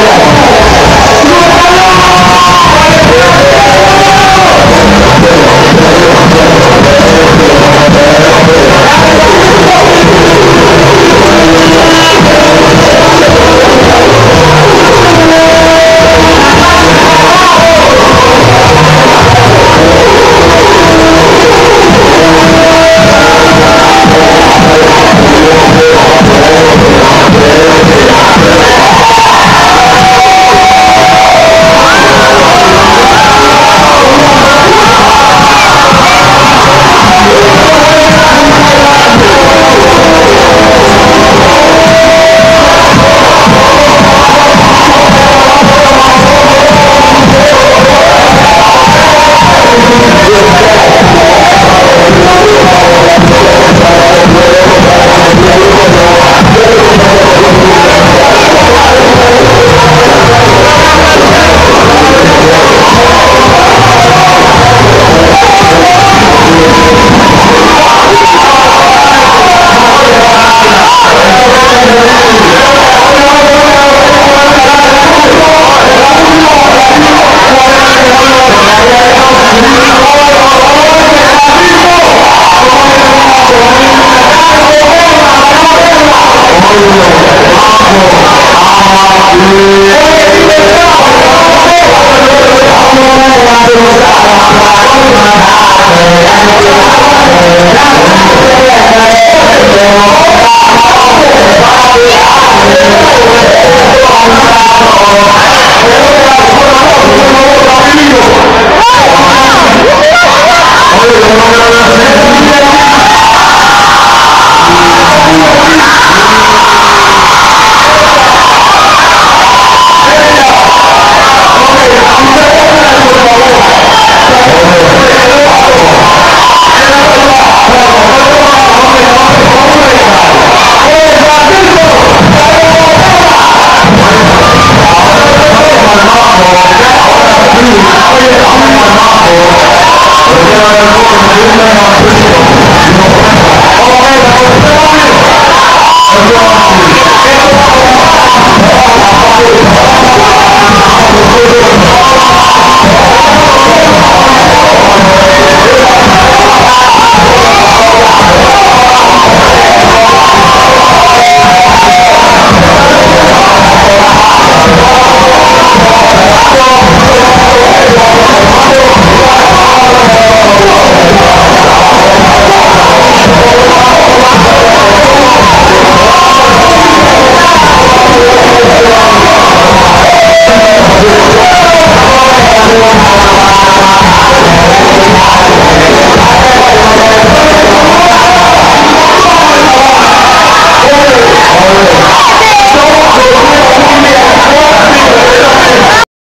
Yeah. Yeah.